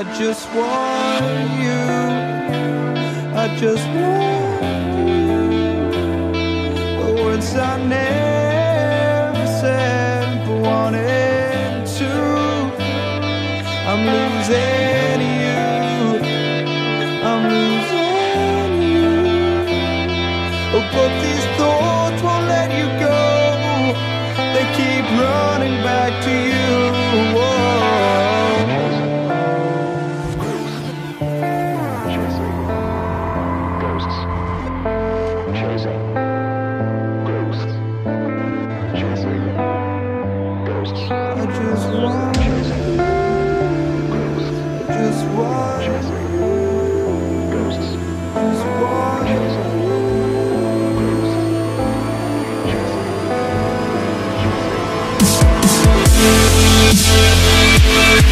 I just want you. I just want you. But once I never.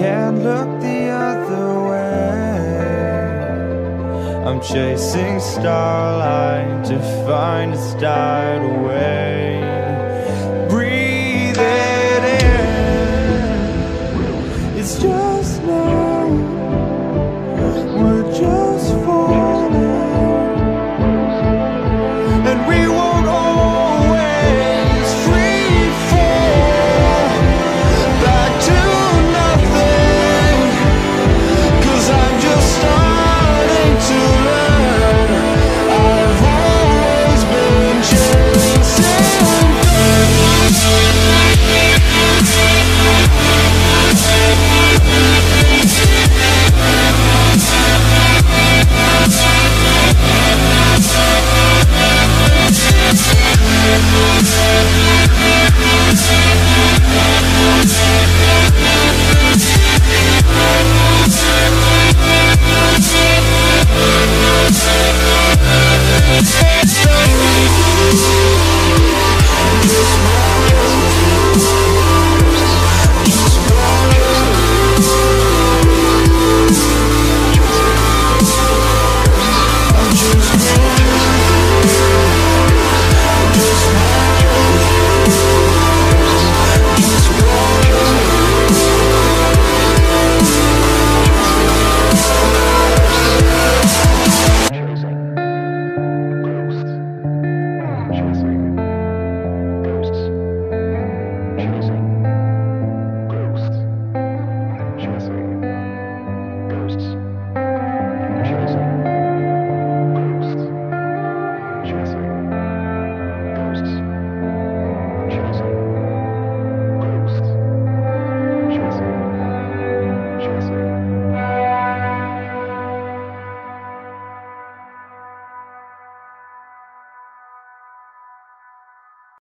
can't look the other way. I'm chasing starlight to find it's died away.